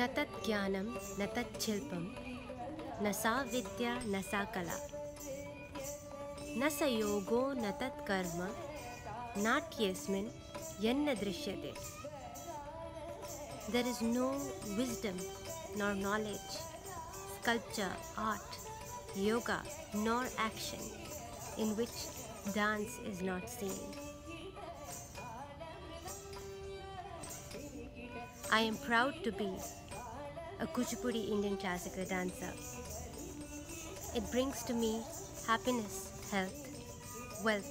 न तत् ज्ञानं, न तत् शिल्पं, न सा विद्या, न सा कला। न स योगो, न तत् कर्म, नाट्येऽस्मिन् यन्न दृश्यते। There is no wisdom nor knowledge culture art yoga nor action in which dance is not seen I am proud to be a Kuchipudi Indian classical dancer. It brings to me happiness, health, wealth,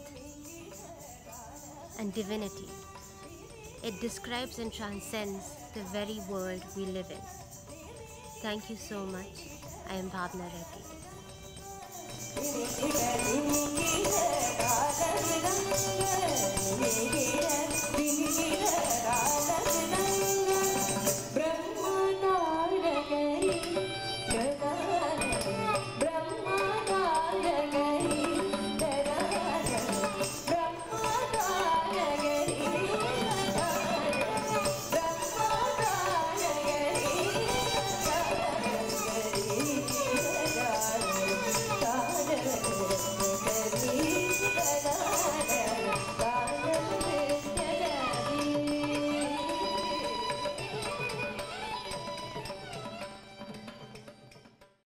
and divinity. It describes and transcends the very world we live in. Thank you so much. I am Bhavna Reddy.